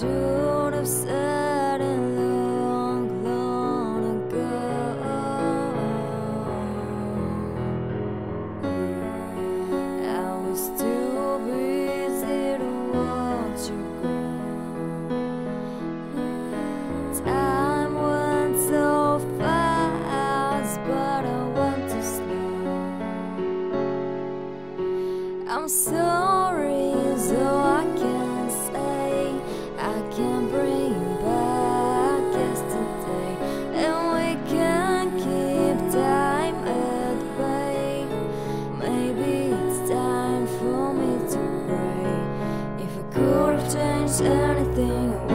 should have said I'm sorry, so I can't say I can't bring back yesterday, and we can keep time at bay. Maybe it's time for me to pray. If I could have changed anything,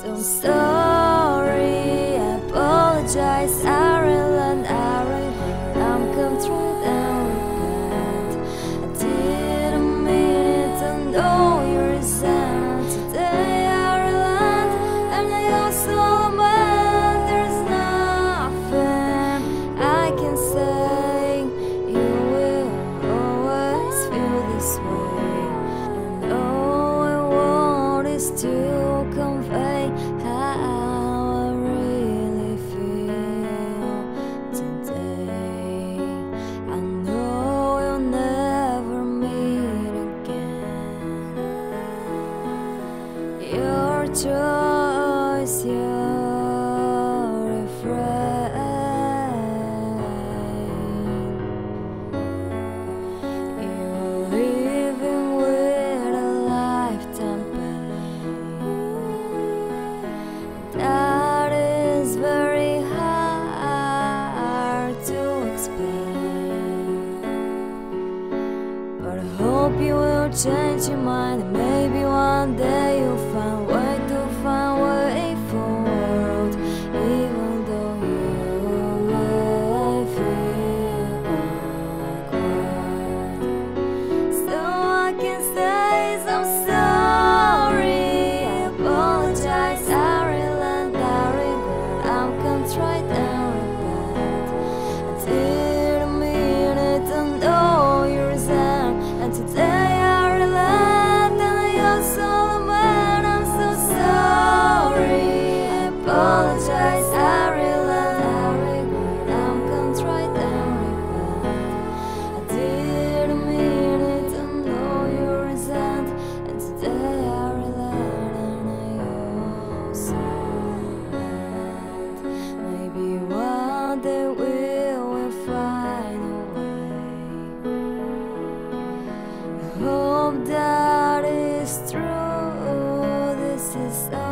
So sorry, I apologize. I relented, I regret. I'm contrite and repent. I didn't mean it, I know you're resent. Today I relent, and I also lament. There's nothing I can say. You will always feel this way, and all I want is to Choice, your refrain. You're living with a lifetime pain. That is very hard to explain. But I hope you will change your mind. Maybe one day hope that is true, this is